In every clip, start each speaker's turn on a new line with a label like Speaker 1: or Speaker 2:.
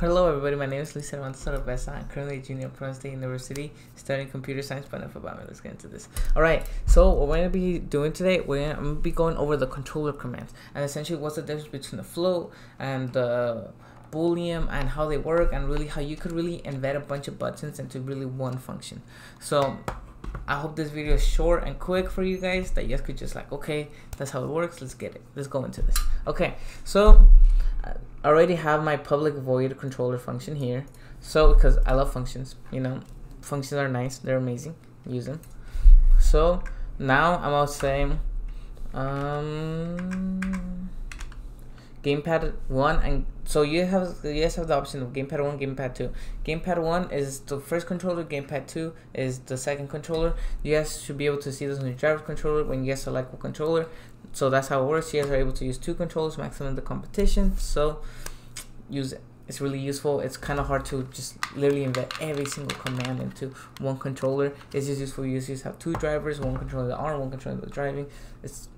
Speaker 1: Hello everybody, my name is Luis Cervantes Oropesa. I'm currently a junior at State University studying computer science, but enough about me. Let's get into this. Alright, so what we're going to be doing today, we're gonna, I'm going to be going over the controller commands and essentially what's the difference between the float and the boolean and how they work and really how you could really embed a bunch of buttons into really one function. So I hope this video is short and quick for you guys that you guys could just like, okay, that's how it works. Let's get it. Let's go into this. Okay, so I already have my public void controller function here. So, because I love functions, you know, functions are nice, they're amazing, use them. So, now I'm going to say, um, gamepad 1 and so you have you guys have the option of gamepad 1 gamepad 2 gamepad 1 is the first controller gamepad 2 is the second controller. You guys should be able to see this on your driver controller when you guys select a controller. So that's how it works. You guys are able to use two controllers maximum the competition. So use it. It's really useful. It's kind of hard to just literally embed every single command into one controller. It's just useful. You just have two drivers one controller the arm one controller the driving. It's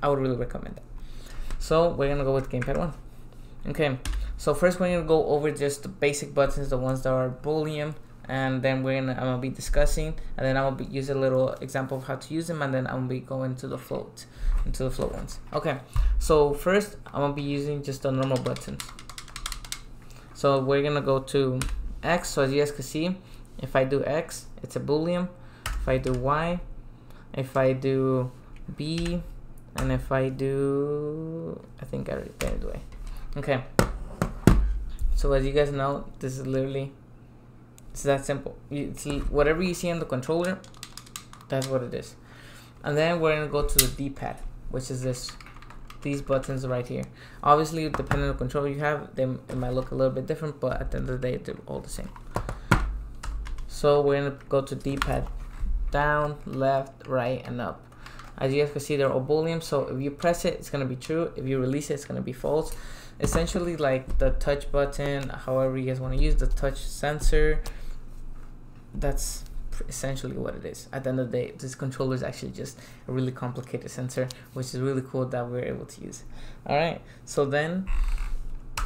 Speaker 1: i would really recommend that. So we're gonna go with gamepad one. Okay, so first we're gonna go over just the basic buttons, the ones that are boolean, and then we're gonna I'm gonna be discussing, and then gonna be, use a little example of how to use them, and then I'm gonna be going to the float, into the float ones. Okay, so first I'm gonna be using just the normal buttons. So we're gonna go to X. So as you guys can see, if I do X, it's a boolean. If I do Y, if I do B, and if I do I think I already painted away okay so as you guys know this is literally it's that simple it's whatever you see on the controller that's what it is and then we're gonna go to the d-pad which is this these buttons right here obviously depending on the controller you have them it might look a little bit different but at the end of the day they're all the same so we're gonna go to d-pad down left right and up as you guys can see, they're all boolean. So if you press it, it's gonna be true. If you release it, it's gonna be false. Essentially, like the touch button, however you guys want to use the touch sensor. That's essentially what it is. At the end of the day, this controller is actually just a really complicated sensor, which is really cool that we're able to use. All right, so then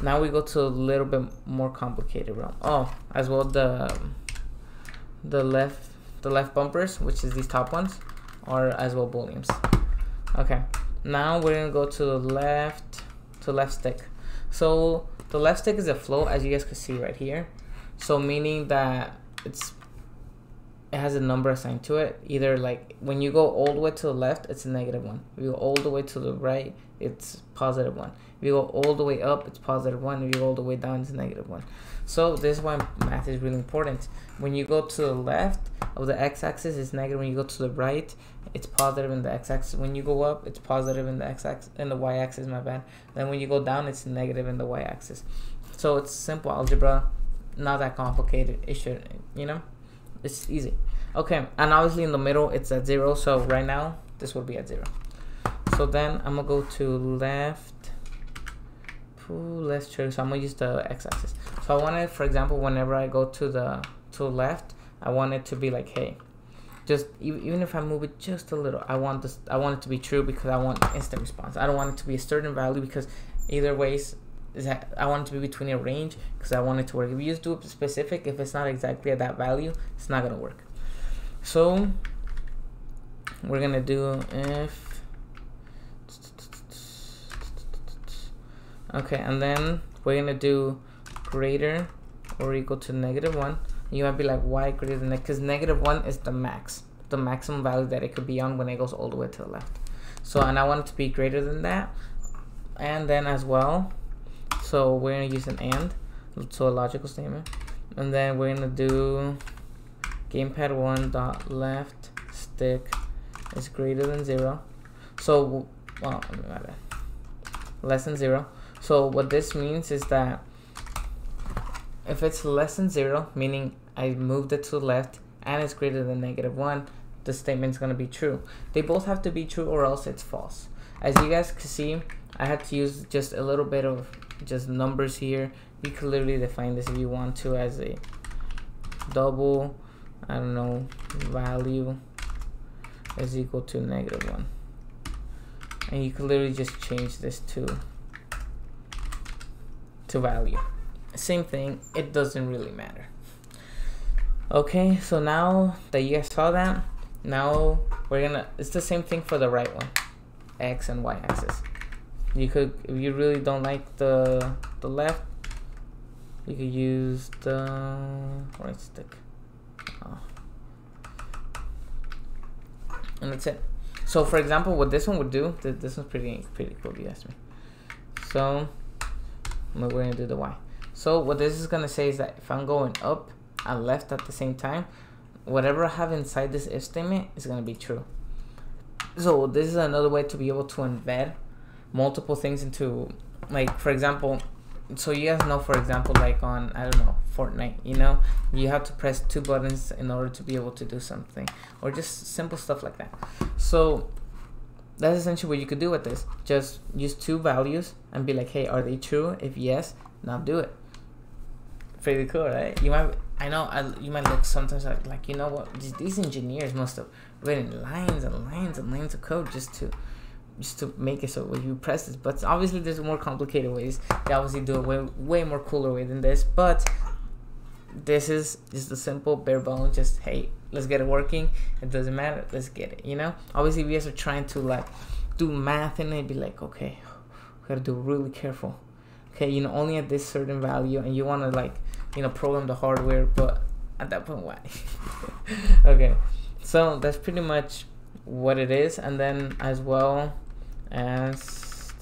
Speaker 1: now we go to a little bit more complicated realm. Oh, as well the the left the left bumpers, which is these top ones are as well booleans. Okay, now we're gonna go to the left, to left stick. So the left stick is a float, as you guys can see right here. So meaning that it's it has a number assigned to it. Either like when you go all the way to the left, it's a negative one. If you go all the way to the right, it's positive one. If you go all the way up, it's positive one. If you go all the way down, it's negative one. So this is why math is really important. When you go to the left of the x-axis, it's negative. When you go to the right, it's positive in the x-axis. When you go up, it's positive in the x-axis, in the y-axis. My bad. Then when you go down, it's negative in the y-axis. So it's simple algebra, not that complicated. It should, you know, it's easy. Okay, and obviously in the middle, it's at zero. So right now, this will be at zero. So then I'm gonna go to left Ooh, let's choose. So I'm gonna use the x-axis. So I want it, for example, whenever I go to the to left, I want it to be like, hey, just even if I move it just a little, I want this. I want it to be true because I want instant response. I don't want it to be a certain value because either ways, that I want it to be between a range because I want it to work. If you just do it specific, if it's not exactly at that value, it's not gonna work. So we're gonna do if Okay, and then we're gonna do greater or equal to negative one. You might be like, why greater than that? Because negative one is the max, the maximum value that it could be on when it goes all the way to the left. So, and I want it to be greater than that. And then as well, so we're gonna use an and, so a logical statement. And then we're gonna do gamepad one dot left stick is greater than zero. So, well, less than zero. So what this means is that if it's less than zero, meaning I moved it to the left and it's greater than negative one, the statement is going to be true. They both have to be true or else it's false. As you guys can see, I had to use just a little bit of just numbers here. You can literally define this if you want to as a double, I don't know, value is equal to negative one. And you can literally just change this to to value same thing it doesn't really matter okay so now that you guys saw that now we're gonna it's the same thing for the right one x and y axis you could if you really don't like the the left you could use the right stick. Oh. and that's it. So for example what this one would do th this one's pretty pretty cool if you ask me. So we're to do the y. So what this is going to say is that if i'm going up and left at the same time whatever i have inside this if statement is going to be true. So this is another way to be able to embed multiple things into like for example so you guys know for example like on i don't know fortnite you know? You have to press two buttons in order to be able to do something or just simple stuff like that. So that's essentially what you could do with this. Just use two values and be like hey are they true? If yes now do it. Pretty cool right? You might i know I, you might look sometimes like, like you know what? These, these engineers must have written lines and lines and lines of code just to just to make it so when you press this but obviously there's more complicated ways. They obviously do it way, way more cooler way than this but this is just a simple bare bones just hey let's get it working. It doesn't matter. Let's get it you know? Obviously we guys are trying to like do math and it be like okay we gotta do really careful. Okay you know only at this certain value and you want to like you know program the hardware but at that point why? Okay so that's pretty much what it is. And then as well as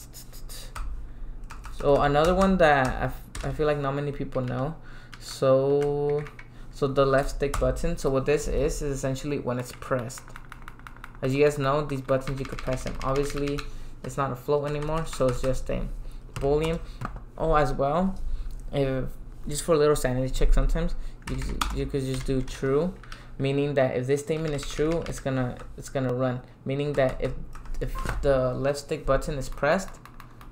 Speaker 1: so another one that I, feel like not many people know. So so the left stick button so what this is is essentially when it's pressed. As you guys know these buttons you could press them. Obviously it's not a float anymore so it's just a boolean oh as well if just for a little sanity check sometimes you, you could just do true meaning that if this statement is true it's gonna it's gonna run. Meaning that if if the left stick button is pressed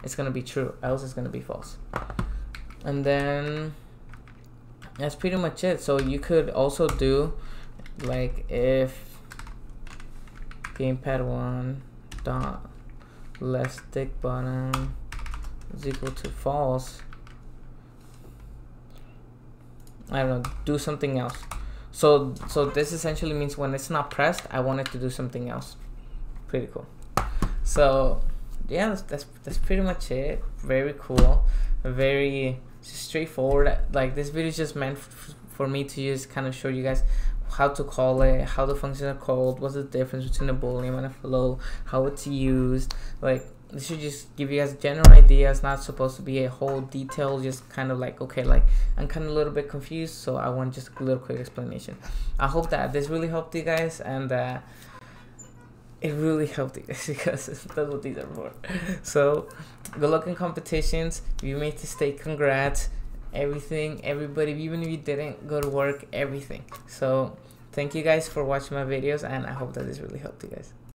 Speaker 1: it's gonna be true else it's gonna be false. And then that's pretty much it. So you could also do like if gamepad one dot left stick button is equal to false I don't know do something else. So so this essentially means when it's not pressed I want it to do something else. Pretty cool so yeah that's, that's, that's pretty much it. Very cool. Very straightforward. Like this video is just meant for me to just kind of show you guys how to call it how the functions are called what's the difference between a boolean and a float how it's used. Like this should just give you guys general idea. It's not supposed to be a whole detail just kind of like okay like i'm kind of a little bit confused so i want just a little quick explanation. I hope that this really helped you guys and uh it really helped you guys because that's what these are for. So, good luck in competitions. If you made the state, congrats. Everything, everybody, even if you didn't go to work, everything. So, thank you guys for watching my videos, and I hope that this really helped you guys.